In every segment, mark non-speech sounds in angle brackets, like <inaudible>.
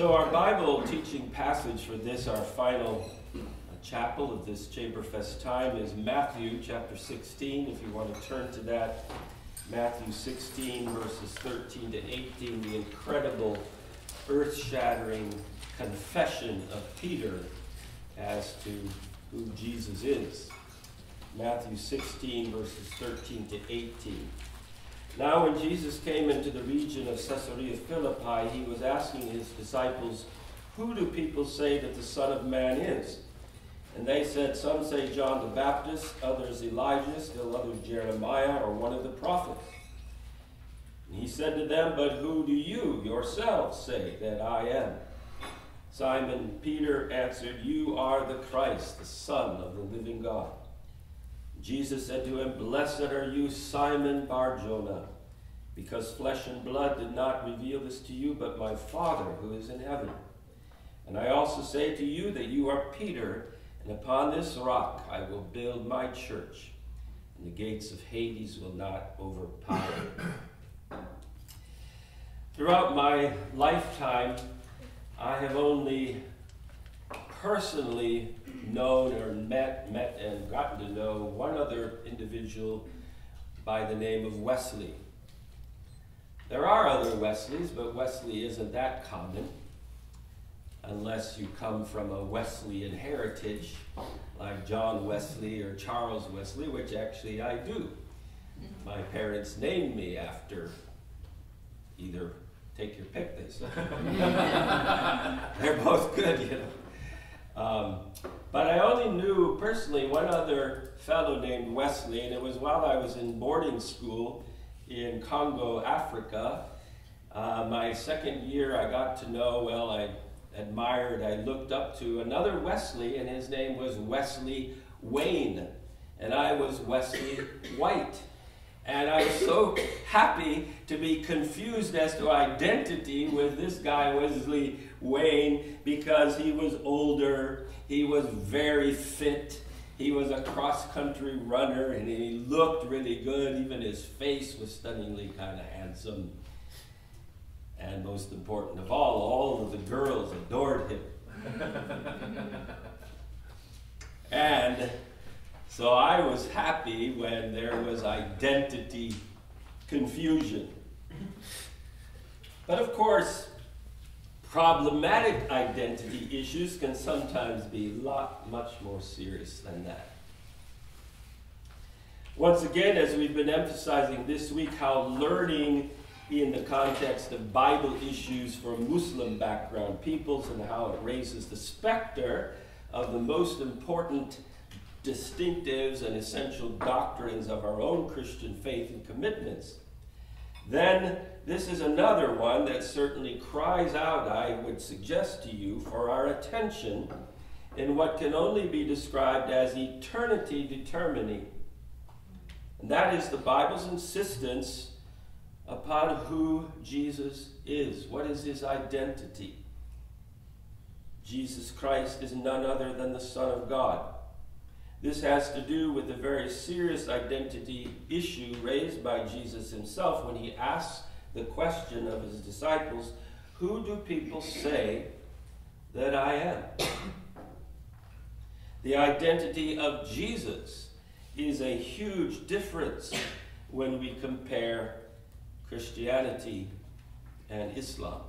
So, our Bible teaching passage for this, our final uh, chapel of this Chamberfest time, is Matthew chapter 16. If you want to turn to that, Matthew 16, verses 13 to 18, the incredible, earth shattering confession of Peter as to who Jesus is. Matthew 16, verses 13 to 18. Now, when Jesus came into the region of Caesarea Philippi, he was asking his disciples, Who do people say that the Son of Man is? And they said, Some say John the Baptist, others Elijah, still others Jeremiah, or one of the prophets. And he said to them, But who do you yourselves say that I am? Simon Peter answered, You are the Christ, the Son of the living God. Jesus said to him, Blessed are you, Simon Barjona, because flesh and blood did not reveal this to you, but my Father who is in heaven. And I also say to you that you are Peter, and upon this rock I will build my church, and the gates of Hades will not overpower it. Throughout my lifetime, I have only personally known or met, met and gotten to know one other individual by the name of Wesley. There are other Wesleys, but Wesley isn't that common unless you come from a Wesleyan heritage like John Wesley or Charles Wesley, which actually I do. My parents named me after either take your pick, they say. <laughs> They're both good, you know. Um, but I only knew personally one other fellow named Wesley, and it was while I was in boarding school in Congo, Africa. Uh, my second year, I got to know, well, I admired, I looked up to another Wesley, and his name was Wesley Wayne, and I was Wesley White. And I was so happy to be confused as to identity with this guy, Wesley Wayne, because he was older, he was very fit, he was a cross country runner, and he looked really good. Even his face was stunningly kind of handsome. And most important of all, all of the girls adored him. <laughs> and so I was happy when there was identity confusion. But of course, problematic identity issues can sometimes be a lot much more serious than that. Once again, as we've been emphasizing this week, how learning in the context of Bible issues for Muslim background peoples and how it raises the specter of the most important distinctives and essential doctrines of our own Christian faith and commitments, then this is another one that certainly cries out, I would suggest to you, for our attention in what can only be described as eternity determining. And that is the Bible's insistence upon who Jesus is. What is his identity? Jesus Christ is none other than the Son of God. This has to do with the very serious identity issue raised by Jesus himself when he asks the question of his disciples Who do people say that I am? The identity of Jesus is a huge difference when we compare Christianity and Islam.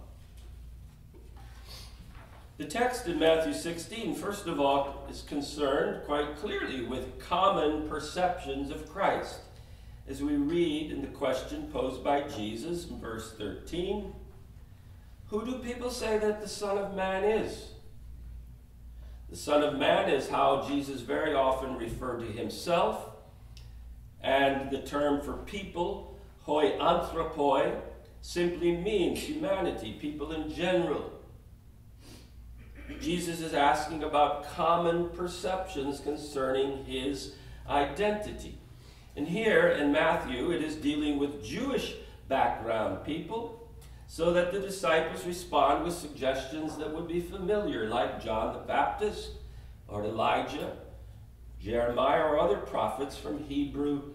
The text in Matthew 16, first of all, is concerned quite clearly with common perceptions of Christ. As we read in the question posed by Jesus in verse 13 Who do people say that the Son of Man is? The Son of Man is how Jesus very often referred to himself, and the term for people, hoi anthropoi, simply means humanity, people in general. Jesus is asking about common perceptions concerning his identity. And here in Matthew, it is dealing with Jewish background people, so that the disciples respond with suggestions that would be familiar, like John the Baptist or Elijah, Jeremiah, or other prophets from Hebrew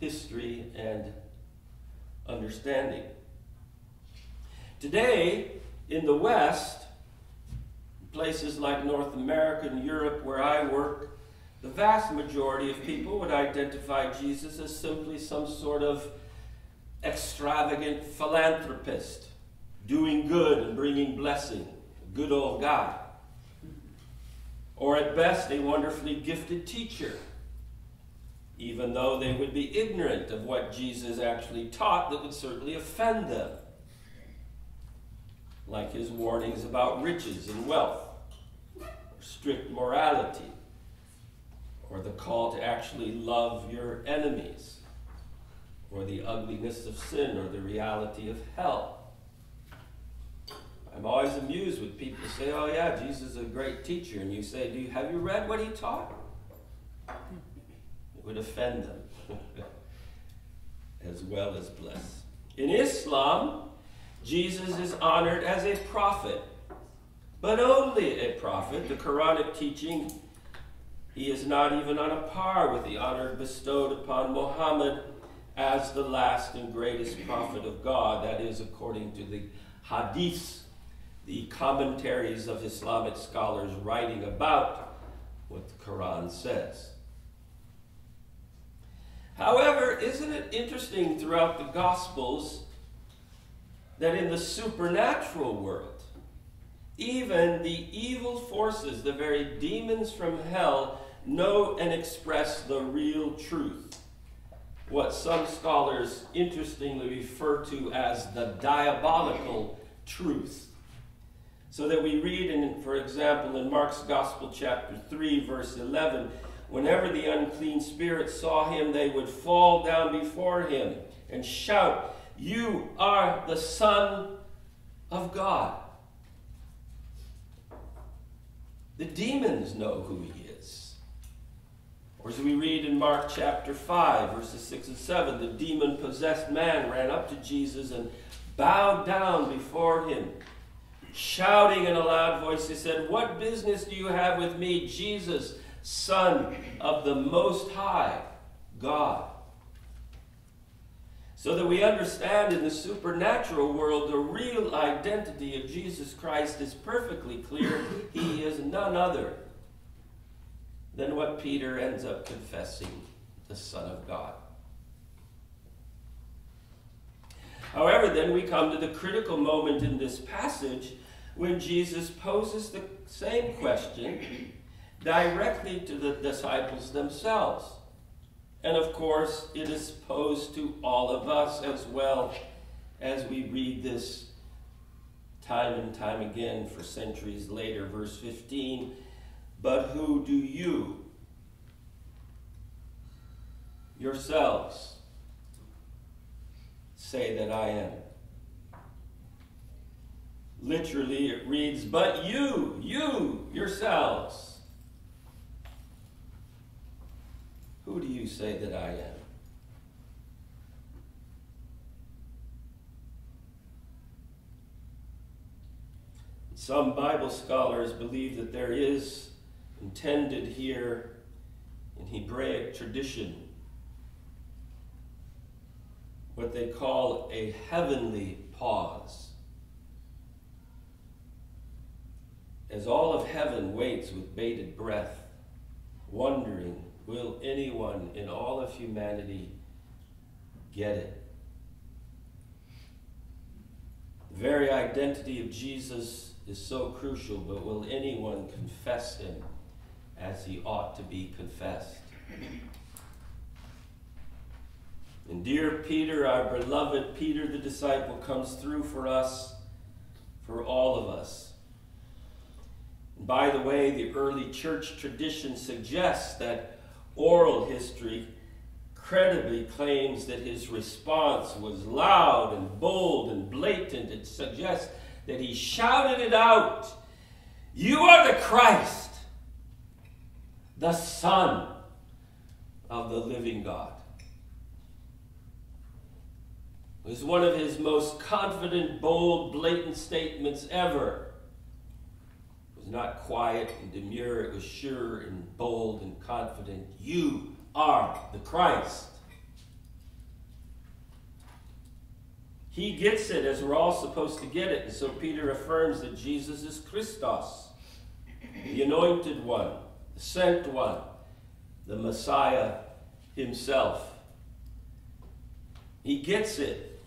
history and understanding. Today, in the West, places like North America and Europe where I work, the vast majority of people would identify Jesus as simply some sort of extravagant philanthropist, doing good and bringing blessing, a good old guy. Or at best, a wonderfully gifted teacher, even though they would be ignorant of what Jesus actually taught that would certainly offend them like his warnings about riches and wealth, or strict morality, or the call to actually love your enemies, or the ugliness of sin, or the reality of hell. I'm always amused when people say, "Oh yeah, Jesus is a great teacher," and you say, "Do you have you read what he taught?" It would offend them, <laughs> as well as bless. In Islam, Jesus is honored as a prophet, but only a prophet. The Quranic teaching, he is not even on a par with the honor bestowed upon Muhammad as the last and greatest prophet of God. That is, according to the hadiths, the commentaries of Islamic scholars writing about what the Quran says. However, isn't it interesting throughout the Gospels that in the supernatural world, even the evil forces, the very demons from hell, know and express the real truth. What some scholars interestingly refer to as the diabolical truth. So that we read, in, for example, in Mark's Gospel, chapter 3, verse 11, whenever the unclean spirits saw him, they would fall down before him and shout, you are the Son of God. The demons know who he is. Or as we read in Mark chapter 5, verses 6 and 7, the demon possessed man ran up to Jesus and bowed down before him. Shouting in a loud voice, he said, What business do you have with me, Jesus, Son of the Most High God? so that we understand in the supernatural world the real identity of Jesus Christ is perfectly clear. he is none other than what Peter ends up confessing the Son of God. However, then we come to the critical moment in this passage when Jesus poses the same question directly to the disciples themselves. And of course, it is posed to all of us as well as we read this time and time again for centuries later. Verse 15 But who do you yourselves say that I am? Literally, it reads, But you, you yourselves Who do you say that I am? Some Bible scholars believe that there is intended here in Hebraic tradition what they call a heavenly pause. As all of heaven waits with bated breath, wondering Will anyone in all of humanity get it? The very identity of Jesus is so crucial, but will anyone confess him as he ought to be confessed? And dear Peter, our beloved Peter the disciple, comes through for us, for all of us. And by the way, the early church tradition suggests that oral history credibly claims that his response was loud and bold and blatant. It suggests that he shouted it out You are the Christ, the Son of the living God. It was one of his most confident, bold, blatant statements ever was not quiet and demure, it was sure and bold and confident. You are the Christ. He gets it as we're all supposed to get it. And so Peter affirms that Jesus is Christos, the anointed one, sent one, the Messiah himself. He gets it,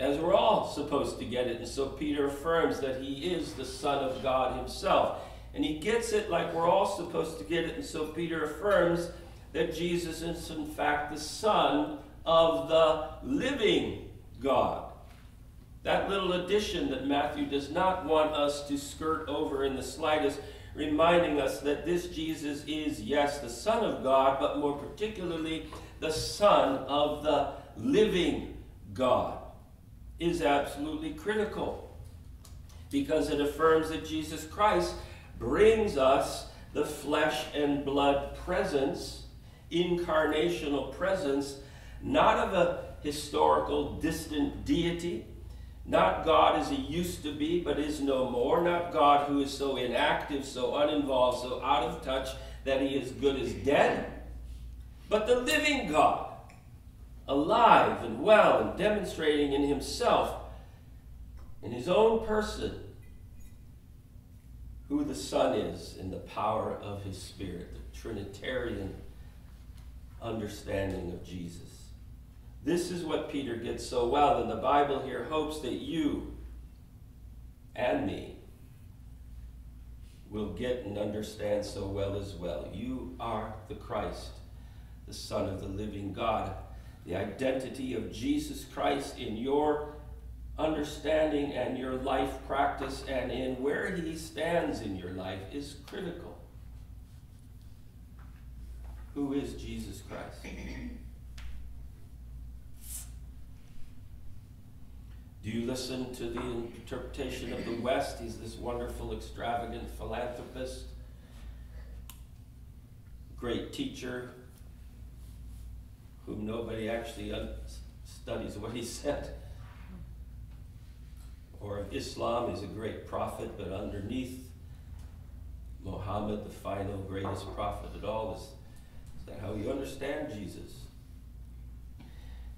as we're all supposed to get it. And so Peter affirms that he is the Son of God himself. And he gets it like we're all supposed to get it. And so Peter affirms that Jesus is, in fact, the Son of the living God. That little addition that Matthew does not want us to skirt over in the slightest, reminding us that this Jesus is, yes, the Son of God, but more particularly the Son of the living God, is absolutely critical because it affirms that Jesus Christ brings us the flesh and blood presence, incarnational presence, not of a historical distant deity, not God as he used to be but is no more, not God who is so inactive, so uninvolved, so out of touch that he is good as dead, but the living God, alive and well and demonstrating in himself, in his own person, who the Son is in the power of his Spirit, the Trinitarian understanding of Jesus. This is what Peter gets so well, and the Bible here hopes that you and me will get and understand so well as well. You are the Christ, the Son of the living God. The identity of Jesus Christ in your understanding and your life practice and in where he stands in your life is critical. Who is Jesus Christ? Do you listen to the interpretation of the West? He's this wonderful, extravagant philanthropist, great teacher, whom nobody actually studies what he <laughs> said or of Islam is a great prophet, but underneath Muhammad, the final greatest prophet at all, is, is that how you understand Jesus?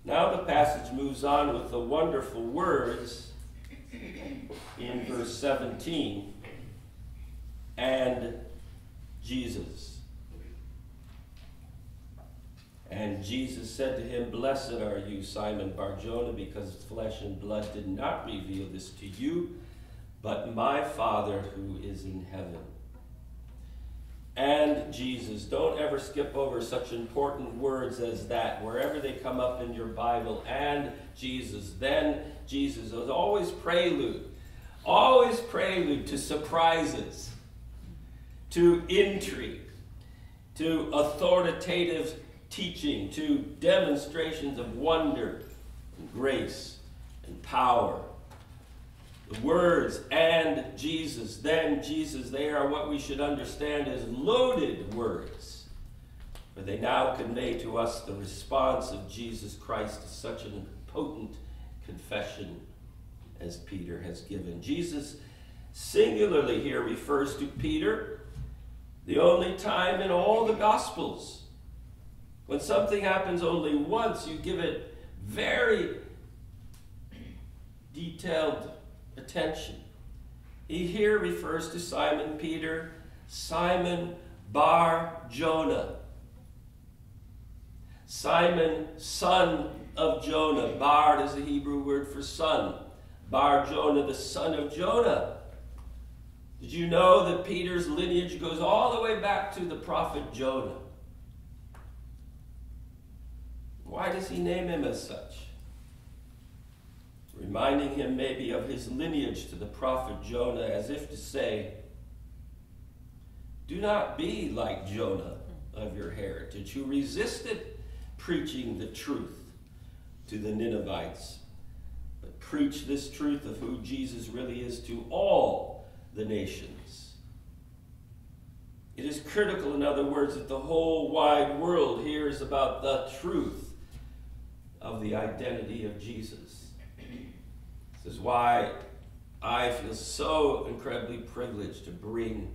Now the passage moves on with the wonderful words in verse 17 and Jesus. And Jesus said to him, Blessed are you, Simon Barjona, because flesh and blood did not reveal this to you, but my Father who is in heaven. And Jesus. Don't ever skip over such important words as that. Wherever they come up in your Bible, and Jesus, then Jesus. Was always prelude. Always prelude to surprises, to intrigue, to authoritative teaching to demonstrations of wonder and grace and power. The words and Jesus, then Jesus, they are what we should understand as loaded words, for they now convey to us the response of Jesus Christ to such an potent confession as Peter has given. Jesus singularly here refers to Peter, the only time in all the Gospels when something happens only once, you give it very detailed attention. He here refers to Simon Peter, Simon Bar Jonah. Simon, son of Jonah. Bar is the Hebrew word for son. Bar Jonah, the son of Jonah. Did you know that Peter's lineage goes all the way back to the prophet Jonah? Why does he name him as such? Reminding him maybe of his lineage to the prophet Jonah, as if to say, Do not be like Jonah of your heritage, who resisted preaching the truth to the Ninevites, but preach this truth of who Jesus really is to all the nations. It is critical, in other words, that the whole wide world hears about the truth of the identity of Jesus. Why I feel so incredibly privileged to bring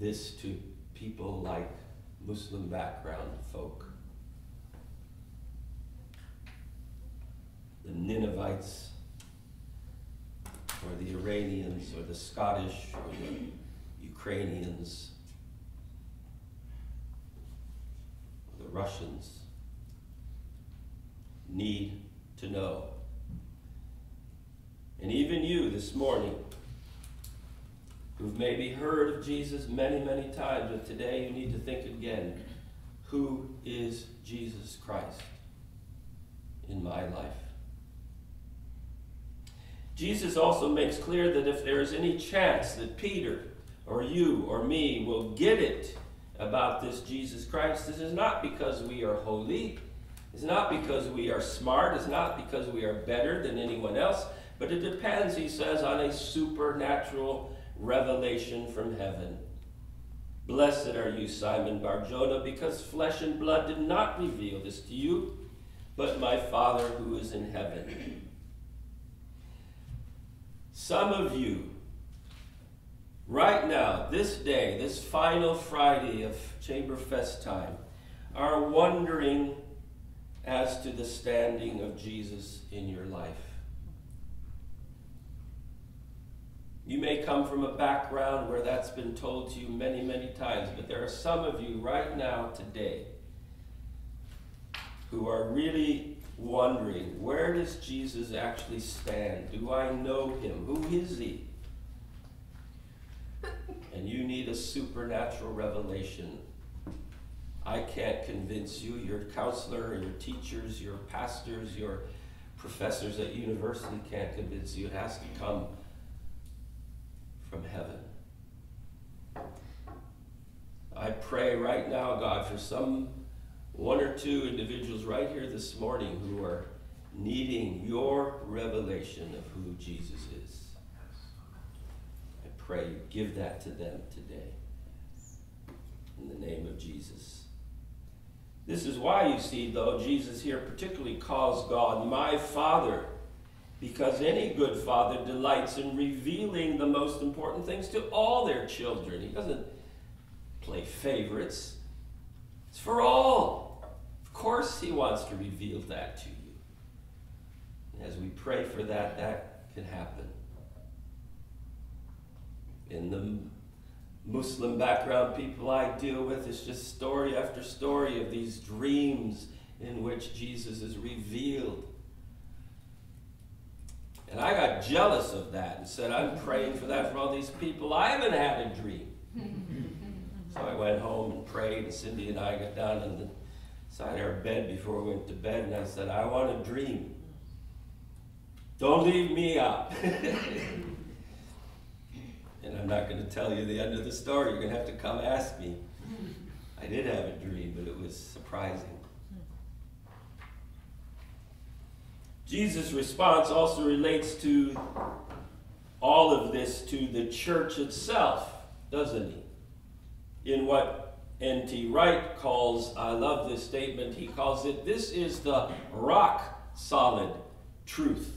this to people like Muslim background folk. The Ninevites, or the Iranians, or the Scottish, or the Ukrainians, the Russians need to know. And even you this morning, who've maybe heard of Jesus many, many times, but today you need to think again who is Jesus Christ in my life? Jesus also makes clear that if there is any chance that Peter or you or me will get it about this Jesus Christ, this is not because we are holy, it's not because we are smart, it's not because we are better than anyone else, but it depends, he says, on a supernatural revelation from heaven. Blessed are you, Simon Barjona, because flesh and blood did not reveal this to you, but my Father who is in heaven. Some of you, right now, this day, this final Friday of Chamber Fest time, are wondering as to the standing of Jesus in your life. You may come from a background where that's been told to you many, many times, but there are some of you right now, today, who are really wondering where does Jesus actually stand? Do I know him? Who is he? And you need a supernatural revelation. I can't convince you. Your counselor, your teachers, your pastors, your professors at university can't convince you. It has to come from heaven. I pray right now, God, for some one or two individuals right here this morning who are needing your revelation of who Jesus is. I pray you give that to them today. In the name of Jesus. This is why you see, though, Jesus here particularly calls God my Father, because any good father delights in revealing the most important things to all their children. He doesn't play favorites, it's for all Of course, He wants to reveal that to you. And as we pray for that, that can happen. In the Muslim background people I deal with, it's just story after story of these dreams in which Jesus is revealed. And I got jealous of that and said, I'm praying for that for all these people. I haven't had a dream. <laughs> so I went home and prayed, and Cindy and I got down on the side of our bed before we went to bed, and I said, I want a dream. Don't leave me out. <laughs> and I'm not going to tell you the end of the story. You're going to have to come ask me. <laughs> I did have a dream, but it was surprising. Jesus' response also relates to all of this to the church itself, doesn't he? In what N.T. Wright calls, I love this statement, he calls it, this is the rock solid truth.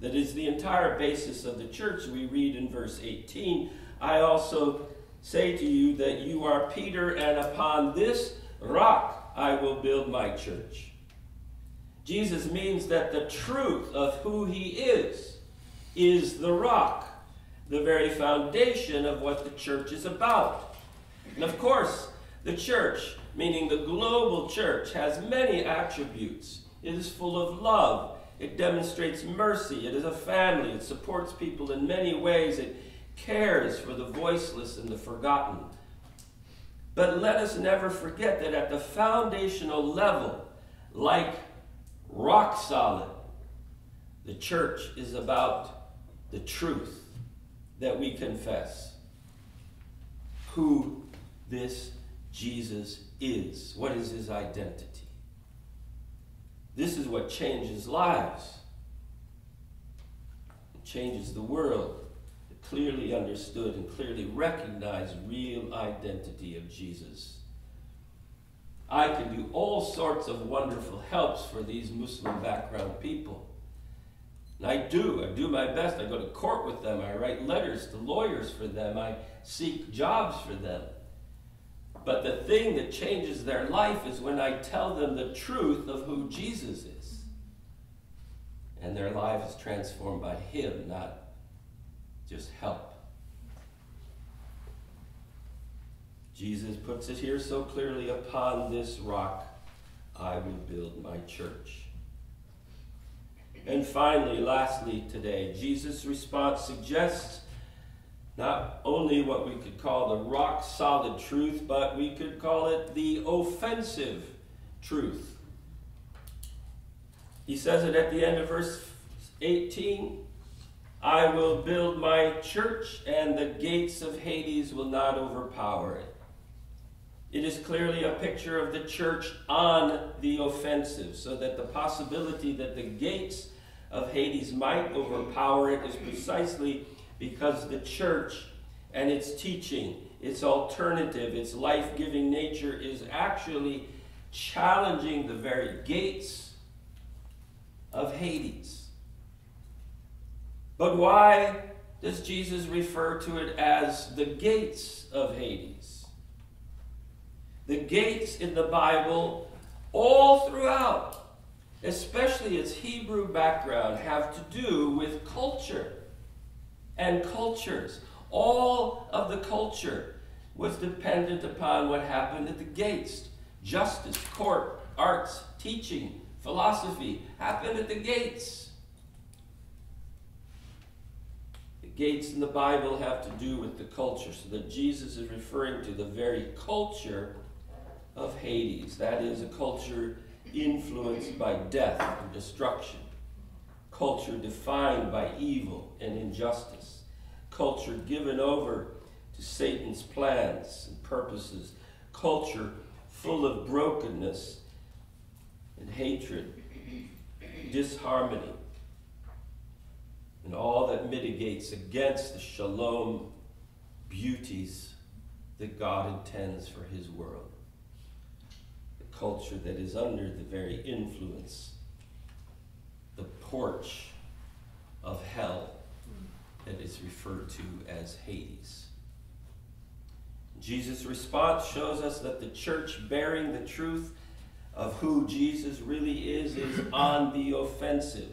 That is the entire basis of the church. We read in verse 18, I also say to you that you are Peter, and upon this rock I will build my church. Jesus means that the truth of who he is is the rock, the very foundation of what the church is about. And of course, the church, meaning the global church, has many attributes. It is full of love. It demonstrates mercy. It is a family. It supports people in many ways. It cares for the voiceless and the forgotten. But let us never forget that at the foundational level, like rock solid, the church is about the truth that we confess. Who this Jesus is? What is his identity? This is what changes lives. It changes the world. It clearly understood and clearly recognized real identity of Jesus. I can do all sorts of wonderful helps for these Muslim background people. And I do. I do my best. I go to court with them. I write letters to lawyers for them. I seek jobs for them. But the thing that changes their life is when I tell them the truth of who Jesus is. And their life is transformed by Him, not just help. Jesus puts it here so clearly upon this rock I will build my church. And finally, lastly, today, Jesus' response suggests not only what we could call the rock solid truth, but we could call it the offensive truth. He says it at the end of verse 18 I will build my church, and the gates of Hades will not overpower it. It is clearly a picture of the church on the offensive, so that the possibility that the gates of Hades might overpower it is precisely because the church and its teaching, its alternative, its life giving nature is actually challenging the very gates of Hades. But why does Jesus refer to it as the gates of Hades? The gates in the Bible, all throughout, especially its Hebrew background, have to do with culture and cultures. All of the culture was dependent upon what happened at the gates. Justice, court, arts, teaching, philosophy happened at the gates. The gates in the Bible have to do with the culture, so that Jesus is referring to the very culture of Hades. That is, a culture influenced by death and destruction, culture defined by evil and injustice, culture given over to Satan's plans and purposes, culture full of brokenness and hatred, disharmony, and all that mitigates against the shalom beauties that God intends for His world culture that is under the very influence, the porch of hell that is referred to as Hades. Jesus' response shows us that the church bearing the truth of who Jesus really is is <coughs> on the offensive.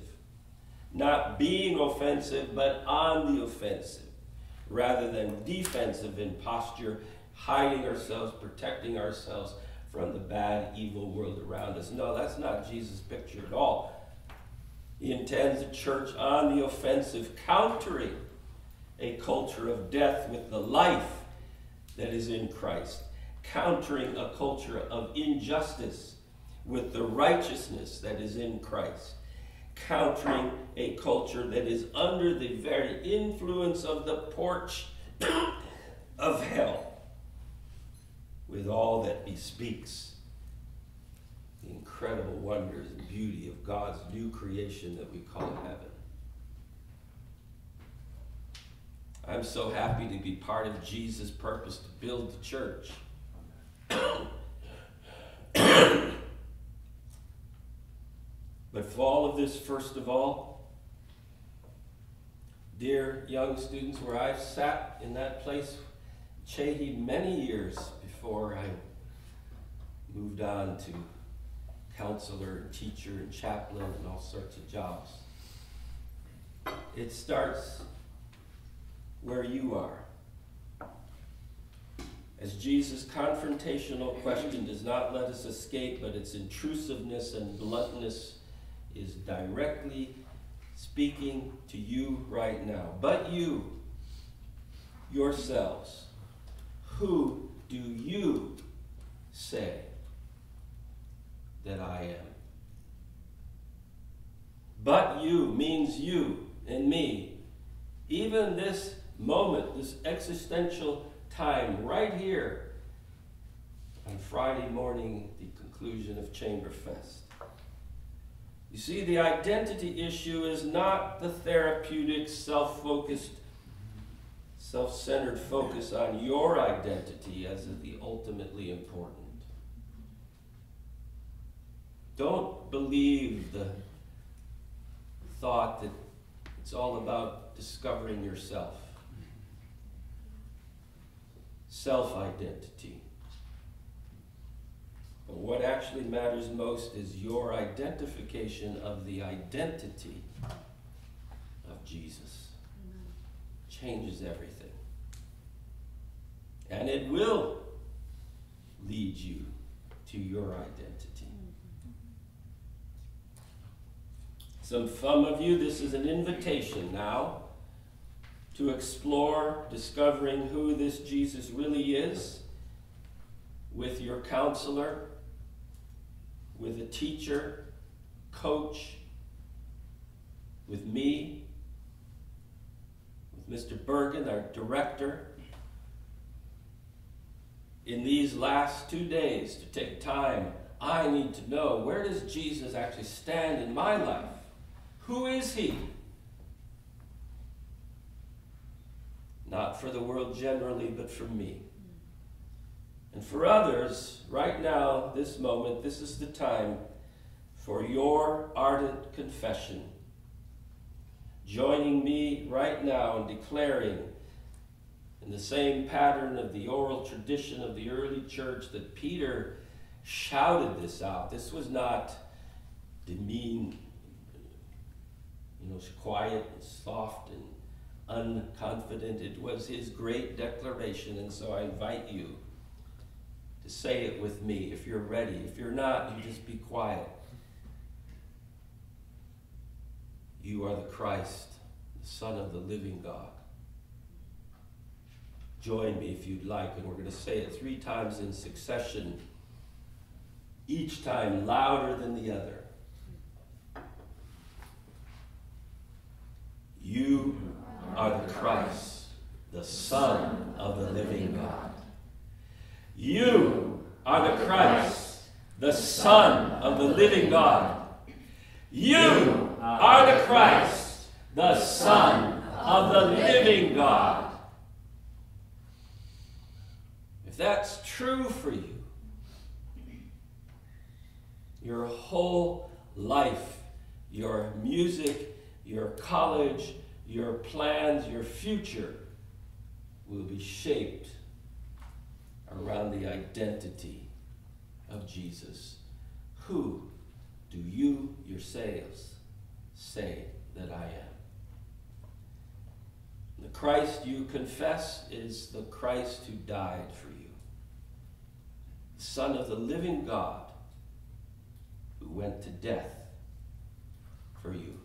Not being offensive, but on the offensive, rather than defensive in posture, hiding ourselves, protecting ourselves from the bad, evil world around us. No, that's not Jesus' picture at all. He intends a church on the offensive, countering a culture of death with the life that is in Christ, countering a culture of injustice with the righteousness that is in Christ, countering a culture that is under the very influence of the porch <coughs> of hell with all that bespeaks the incredible wonders and beauty of God's new creation that we call heaven. I'm so happy to be part of Jesus' purpose to build the church. <coughs> but for all of this, first of all, dear young students, where I've sat in that place, Csehy, many years before I moved on to counselor and teacher and chaplain and all sorts of jobs. It starts where you are. As Jesus' confrontational question does not let us escape, but its intrusiveness and bluntness is directly speaking to you right now. But you, yourselves, who do you say that I am? But you means you and me. Even this moment, this existential time, right here on Friday morning, the conclusion of Chamberfest. You see, the identity issue is not the therapeutic, self focused self centered focus on your identity as the ultimately important. Don't believe the thought that it's all about discovering yourself. Self identity. But what actually matters most is your identification of the identity of Jesus. Changes everything. And it will lead you to your identity. Some, some of you, this is an invitation now to explore discovering who this Jesus really is with your counselor, with a teacher, coach, with me, with Mr. Bergen, our director, in these last two days to take time. I need to know where does Jesus actually stand in my life? Who is he? Not for the world generally, but for me. And for others, right now, this moment, this is the time for your ardent confession. Joining me right now in declaring in the same pattern of the oral tradition of the early church that Peter shouted this out. This was not demean, you know, quiet and soft and unconfident. It was his great declaration, and so I invite you to say it with me if you're ready. If you're not, you just be quiet. You are the Christ, the Son of the living God. Join me if you'd like, and we're going to say it three times in succession, each time louder than the other. You are the Christ, the Son of the living God. You are the Christ, the Son of the living God. You are the Christ, the Son of the living God. If that's true for you, your whole life, your music, your college, your plans, your future will be shaped around the identity of Jesus. Who do you yourselves say that I am? The Christ you confess is the Christ who died for you. Son of the living God, who went to death for you.